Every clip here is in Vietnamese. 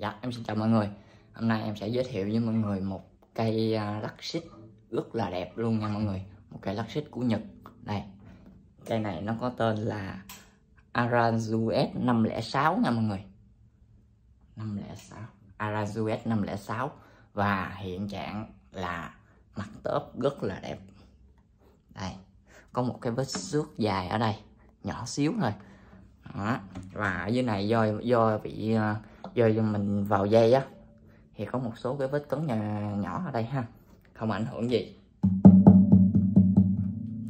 Dạ em xin chào mọi người. Hôm nay em sẽ giới thiệu với mọi người một cây à, lắc xích rất là đẹp luôn nha mọi người. Một cây lắc xích của Nhật. Đây Cây này nó có tên là Arazu S 506 nha mọi người. 506 Arazu S 506 Và hiện trạng là mặt tớp rất là đẹp. Đây Có một cái vết xước dài ở đây Nhỏ xíu thôi. Đó. và ở dưới này do do bị uh, do mình vào dây á thì có một số cái vết cấn nhỏ, nhỏ ở đây ha. Không ảnh hưởng gì.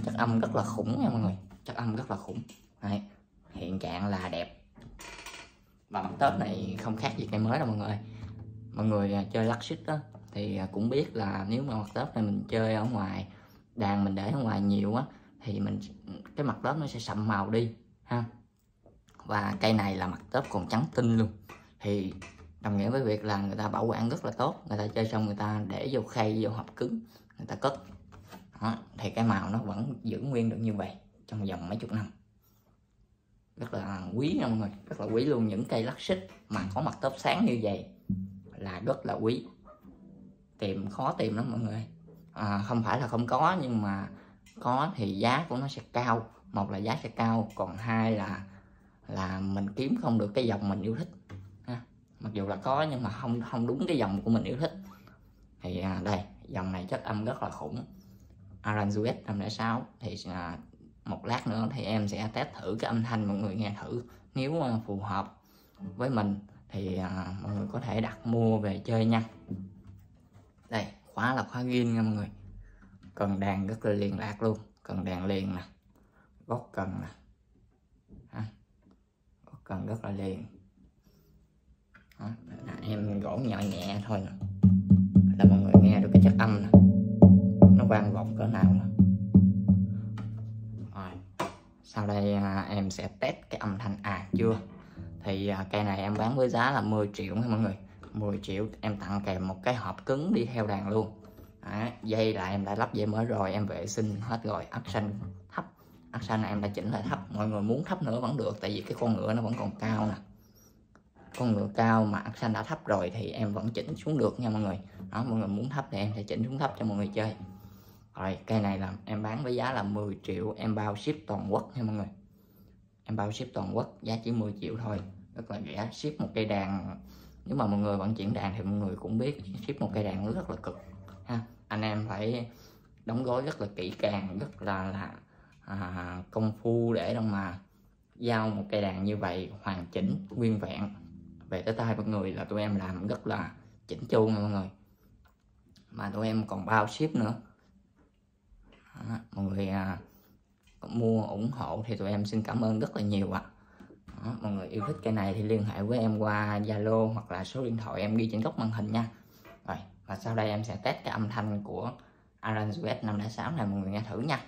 Chất âm rất là khủng nha mọi người. Chất âm rất là khủng. Đấy. hiện trạng là đẹp. Và mặt tết này không khác gì cây mới đâu mọi người. Mọi người à, chơi lắc xích đó thì à, cũng biết là nếu mà mặt tết này mình chơi ở ngoài đàn mình để ở ngoài nhiều á thì mình cái mặt tết nó sẽ sậm màu đi ha. Và cây này là mặt tớp còn trắng tinh luôn thì đồng nghĩa với việc là người ta bảo quản rất là tốt người ta chơi xong người ta để vô khay vô hộp cứng người ta cất. Đó, thì cái màu nó vẫn giữ nguyên được như vậy trong vòng mấy chục năm. Rất là quý nha mọi người rất là quý luôn. Những cây lắc xích mà có mặt tớp sáng như vậy là rất là quý. Tìm khó tìm lắm mọi người. À, không phải là không có nhưng mà có thì giá của nó sẽ cao. Một là giá sẽ cao còn hai là là mình kiếm không được cái dòng mình yêu thích mặc dù là có nhưng mà không không đúng cái dòng của mình yêu thích. Thì à, đây dòng này chất âm rất là khủng. Aranjuez 506 thì à, một lát nữa thì em sẽ test thử cái âm thanh mọi người nghe thử. Nếu à, phù hợp với mình thì à, mọi người có thể đặt mua về chơi nha. Đây khóa là khóa ghiên nha mọi người. Cần đàn rất là liền lạc luôn. Cần đàn liền nè. Gót cần nè. Cần rất là liền. À, em gõ nhỏ nhẹ thôi nè. Là mọi người nghe được cái chất âm nè. Nó vang vọng cỡ nào nè. Rồi sau đây à, em sẽ test cái âm thanh à chưa? Thì à, cây này em bán với giá là 10 triệu nha mọi người. 10 triệu em tặng kèm một cái hộp cứng đi theo đàn luôn. À, dây là em đã lắp dây mới rồi em vệ sinh hết rồi. Ắc xanh thấp. Ắc xanh em đã chỉnh lại thấp. Mọi người muốn thấp nữa vẫn được tại vì cái con ngựa nó vẫn còn cao nè con ngựa cao mà ắc xanh đã thấp rồi thì em vẫn chỉnh xuống được nha mọi người. Đó mọi người muốn thấp thì em sẽ chỉnh xuống thấp cho mọi người chơi. Rồi cây này là em bán với giá là 10 triệu em bao ship toàn quốc nha mọi người. Em bao ship toàn quốc giá chỉ 10 triệu thôi. Rất là rẻ ship một cây đàn. Nếu mà mọi người vận chuyển đàn thì mọi người cũng biết ship một cây đàn rất là cực ha. Anh em phải đóng gói rất là kỹ càng rất là là à, công phu để đâu mà giao một cây đàn như vậy hoàn chỉnh nguyên vẹn về tới tay mọi người là tụi em làm rất là chỉnh chu nha mọi người. Mà tụi em còn bao ship nữa. Đó, mọi người à, mua ủng hộ thì tụi em xin cảm ơn rất là nhiều ạ. À. mọi người yêu thích cây này thì liên hệ với em qua Zalo hoặc là số điện thoại em ghi trên góc màn hình nha. Rồi và sau đây em sẽ test cái âm thanh của Aranjuez US 506 này mọi người nghe thử nha.